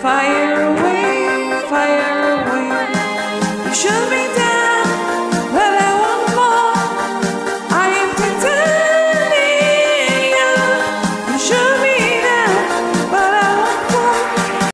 Fire away, fire away. You should be dead.